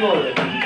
Morgan.